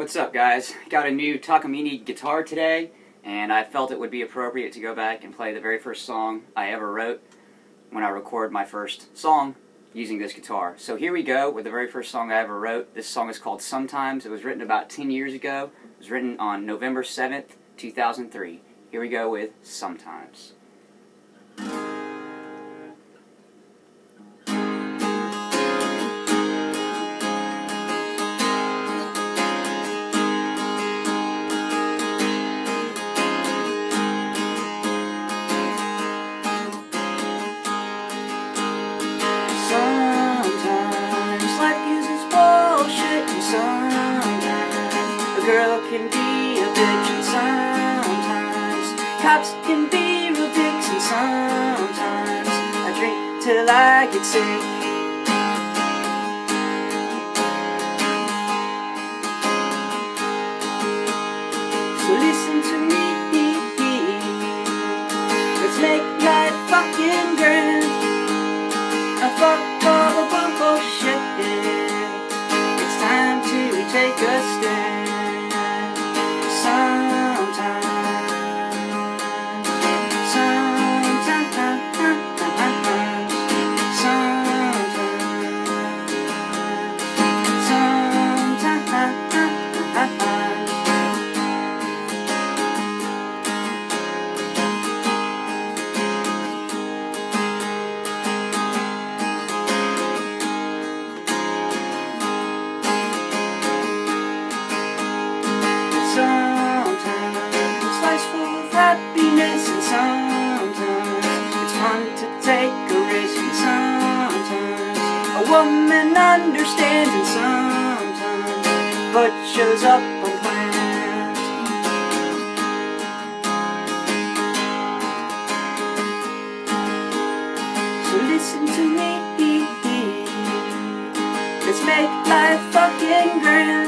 What's up, guys? Got a new Takamine guitar today, and I felt it would be appropriate to go back and play the very first song I ever wrote when I record my first song using this guitar. So here we go with the very first song I ever wrote. This song is called Sometimes. It was written about 10 years ago. It was written on November 7th, 2003. Here we go with Sometimes. Sometimes girl can be a bitch and sometimes cops can be real dicks and sometimes I drink till I get sick. So listen to me, let's make life fucking grand. I fuck all the bullshit. It's time to take a stand. woman understanding sometimes but shows up unplanned. So listen to me. Let's make life fucking grand.